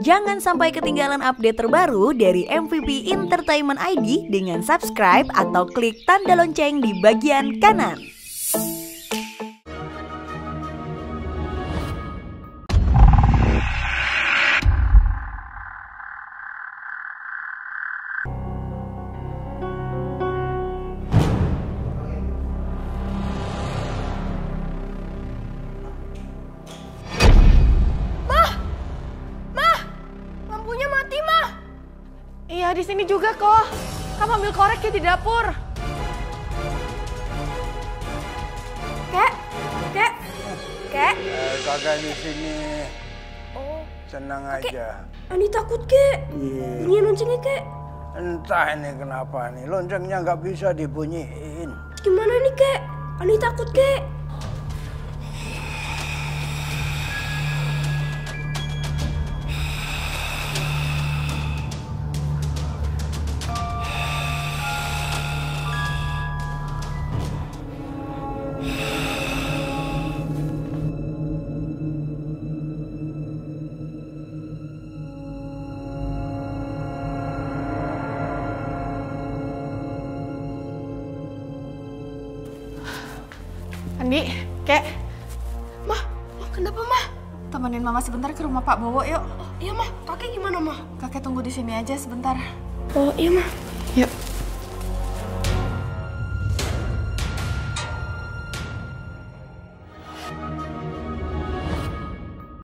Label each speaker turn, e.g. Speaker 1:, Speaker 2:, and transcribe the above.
Speaker 1: Jangan sampai ketinggalan update terbaru dari MVP Entertainment ID dengan subscribe atau klik tanda lonceng di bagian kanan.
Speaker 2: Iya, di sini juga kok. Kamu ambil korek ya di dapur. Kek, kek, kek.
Speaker 3: Eh, kakak di sini
Speaker 2: Oh,
Speaker 3: senang aja.
Speaker 2: Ani takut kek.
Speaker 3: Iya.
Speaker 2: Bunyi loncengnya kek.
Speaker 3: Entah ini kenapa nih, loncengnya nggak bisa dibunyiin.
Speaker 2: Gimana nih kek? Ani takut kek. Andi, kek. Mah, mah kenapa mah?
Speaker 4: Temenin mama sebentar ke rumah Pak Bowo yuk.
Speaker 2: Iya mah, kakek gimana mah?
Speaker 4: Kakek tunggu di sini aja sebentar.
Speaker 2: Oh iya mah.
Speaker 4: Yuk.